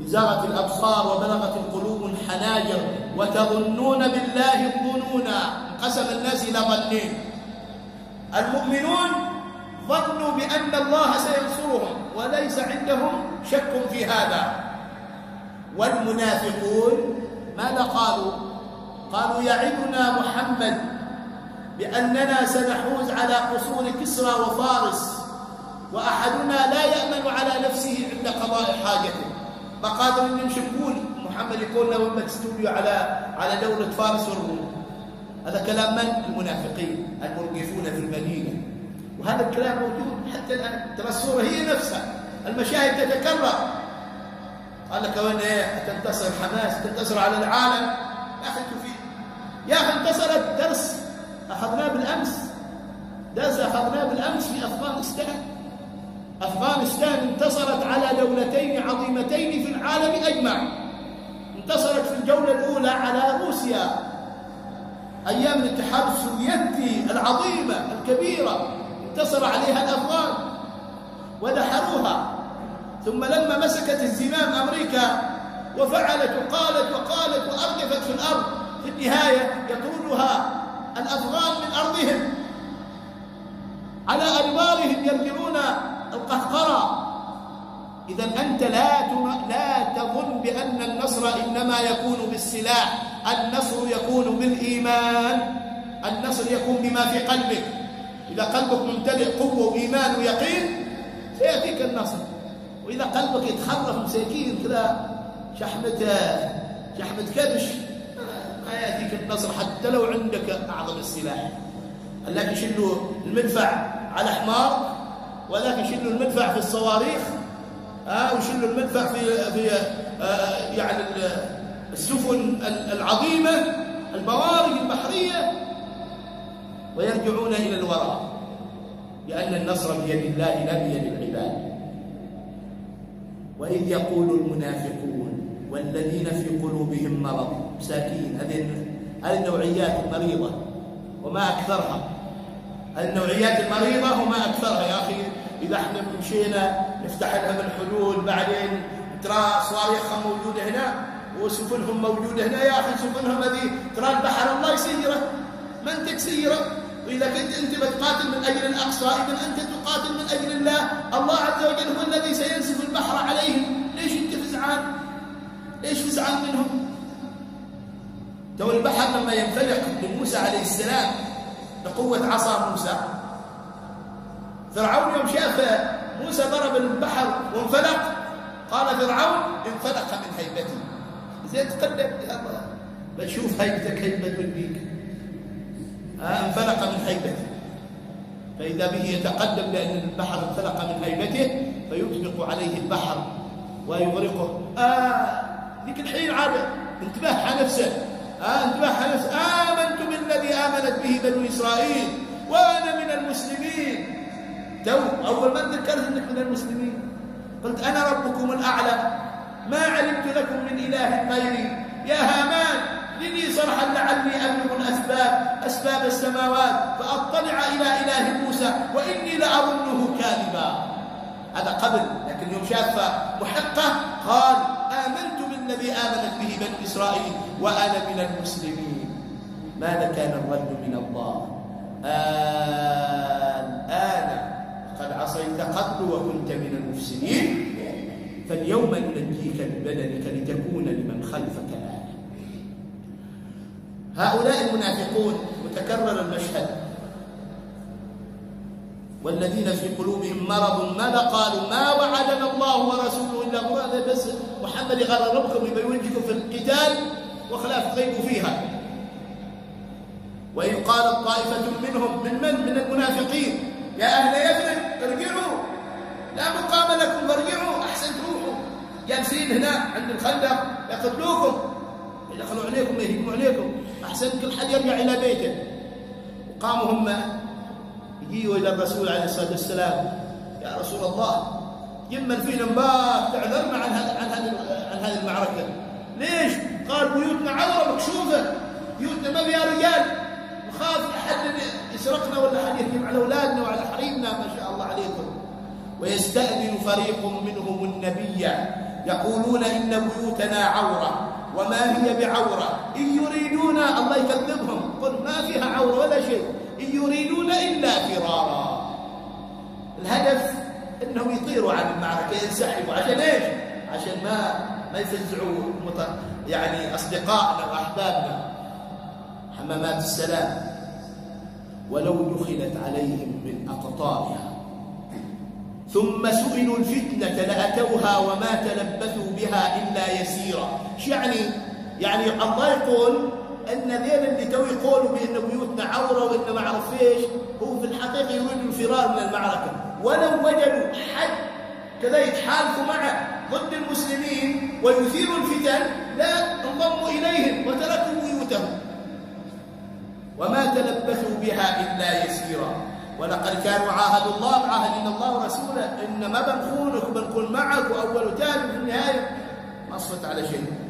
زاغت الأبصار وبلغت القلوب الحناجر وتظنون بالله الظنون. انقسم الناس إلى ظنين. المؤمنون ظنوا بأن الله سينصرهم وليس عندهم شك في هذا. والمنافقون ماذا قالوا؟ قالوا يعدنا محمد بأننا سنحوز على قصور كسرى وفارس وأحدنا لا يأمن على نفسه عند قضاء حاجته. ما قادر ان يمشكون محمد يقول له لما تستولي على على دولة فارس والروم؟ هذا كلام من؟ المنافقين المرجفون في المدينة. وهذا الكلام موجود حتى الآن. ترى الصورة هي نفسها. المشاهد تتكرر. قال لك وين إيه؟ تنتصر حماس تنتصر على العالم. يا أخي في يا أخي انتصرت درس. أخذناه بالأمس. درس أخذناه بالأمس في افغانستان أفغانستان انتصرت على دولتين عظيمتين في العالم اجمع انتصرت في الجولة الأولى على روسيا أيام الاتحاد السوفيتي العظيمة الكبيرة. انتصر عليها الأفغان ودحروها. ثم لما مسكت الزمام أمريكا وفعلت وقالت وقالت وارجفت في الأرض في النهاية يطردها الأفغان من أرضهم. على أدبارهم يرجعون القهقرة. إذا أنت لا لا تظن بأن النصر إنما يكون بالسلاح. النصر يكون بالإيمان. النصر يكون بما في قلبك. إذا قلبك ممتلئ قوة وإيمان ويقين سيأتيك النصر. وإذا قلبك يتخرف مساكين كذا شحمة شحمة كبش ما يأتيك النصر حتى لو عندك أعظم السلاح. لكن شلوا المدفع على حمار ولكن شلوا المدفع في الصواريخ آه وشلوا المدفع في في آه يعني السفن العظيمة البوارج البحرية ويرجعون إلى الوراء لأن النصر بيد الله لا بيد العباد. وإذ يقول المنافقون والذين في قلوبهم مرض مساكين هذه النوعيات المريضة وما أكثرها. النوعيات المريضة وما أكثرها يا أخي. إذا إحنا مشينا نفتح لهم الحلول بعدين ترى صواريخهم موجودة هنا وسفنهم موجودة هنا. يا أخي سفنهم هذه ترى البحر الله يسيره. ما أنت تسيره وإذا كنت أنت بتقاتل من أجل الأقصى إذا أنت تقاتل من أجل الله الله عز وجل هو الذي سينسف البحر عليهم. ليش أنت فزعان؟ ليش فزعان منهم؟ تو البحر لما ينفلق لموسى عليه السلام بقوة عصا موسى. فرعون يوم شاف موسى ضرب البحر وانفلق قال فرعون انفلق من هيبتي. زين تقدم يا الله بشوف هيبتك هيبة آه انفلق من هيبته فإذا به يتقدم لأن البحر انفلق من هيبته فيطبق عليه البحر ويغرقه. آه ذيك الحين عاد انتبه على نفسه. آه انتبه على نفسه. آمنت بالذي آمنت به بنو إسرائيل وأنا من المسلمين تو أول ما ذكرت أنك من المسلمين. قلت أنا ربكم الأعلى. ما علمت لكم من إله غيري. يا هامان لني صرحا لعلي أبلغ الأسباب أسباب السماوات فأطلع إلى إله موسى وإني لأظنه كاذبا. هذا قبل لكن يوم شاف محقة قال آمنت بالذي آمنت به بنو إسرائيل وأنا من المسلمين. ماذا كان الرد من الله؟ الآن قد عصيت قبل وكنت من المفسدين. فاليوم ننجيك ببدنك لتكون لمن خلفك آية هؤلاء المنافقون متكرر المشهد. والذين في قلوبهم مرض ماذا قالوا؟ ما وعدنا الله ورسوله إلا غرورا بس محمد يغرركم يبي يوجهكم في القتال وخلاف غيبوا فيها. وإن قالت طائفة منهم من من؟ من المنافقين. يا أهل يثرب ارجعوا لا مقام لكم فارجعوا أحسن تروحوا جالسين هنا عند الخندق يقتلوكم. يدخلوا عليكم يهجموا عليكم. أحسن كل حد يرجع إلى بيته. وقاموا هم يجيوا إلى الرسول عليه الصلاة والسلام. يا رسول الله يمن فينا مباك تعذرنا عن هذا عن هذه عن هذه المعركة. ليش؟ قال بيوتنا عورة مكشوفة. بيوتنا ما فيها رجال. نخاف أحد يسرقنا ولا حد يهجم على أولادنا وعلى حريمنا ما شاء الله عليكم ويستأذن فريق منهم النبي. يقولون إن بيوتنا عورة وما هي بعورة؟ إن يريدون الله يكذبهم قل ما فيها عورة ولا شيء. إن يريدون إلا فرارا. الهدف إنهم يطيروا عن المعركة ينسحبوا. عشان إيش؟ عشان ما ما يفزعوا يعني أصدقائنا وأحبابنا. حمامات السلام. ولو دخلت عليهم من أقطارها. ثم سئلوا الفتنة لأتوها وما تلبثوا بها إلا يسيرا. إيش يعني؟ يعني الله يقول أن ذيل اللي تو يقولوا بأن بيوتنا عورة وإن ما أعرف إيش هو في الحقيقة يريد الفرار من المعركة. ولو وجدوا حد كذا يتحالفوا معه ضد المسلمين ويثيروا الفتن لا انضموا إليهم وتركوا بيوتهم. وما تلبثوا بها إلا يسيرا. ولقد كانوا عاهدوا الله عاهدين الله ورسوله. ان ما بنخونك بنكون معك واول وثاني في النهاية ما صفت على شيء.